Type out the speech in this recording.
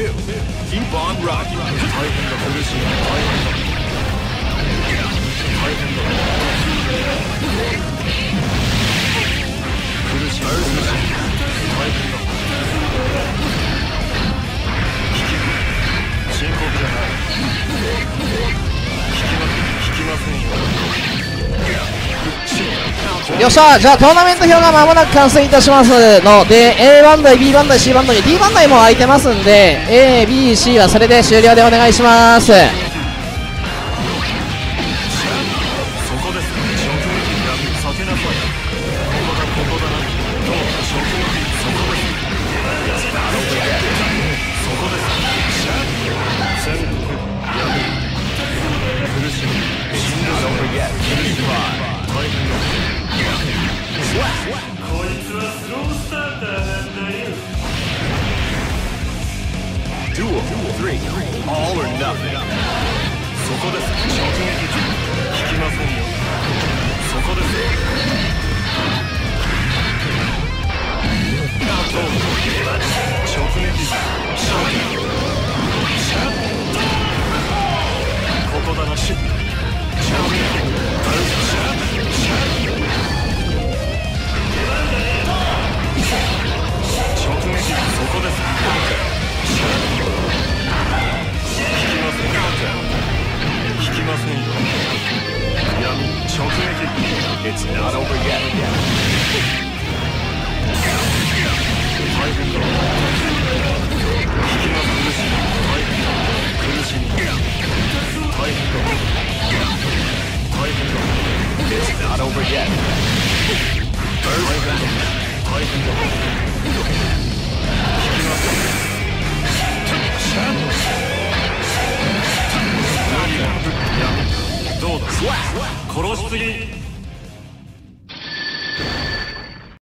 Two Keep on rocking よっしゃじゃあトーナメント表が間もなく完成いたしますので A バンダイ B バンダイ C バンダイ D バンダイも空いてますんで ABC はそれで終了でお願いします。Duel Three All or nothing そこです直撃引きませんよ It's not over yet It's not over yet. どうだ殺しすぎ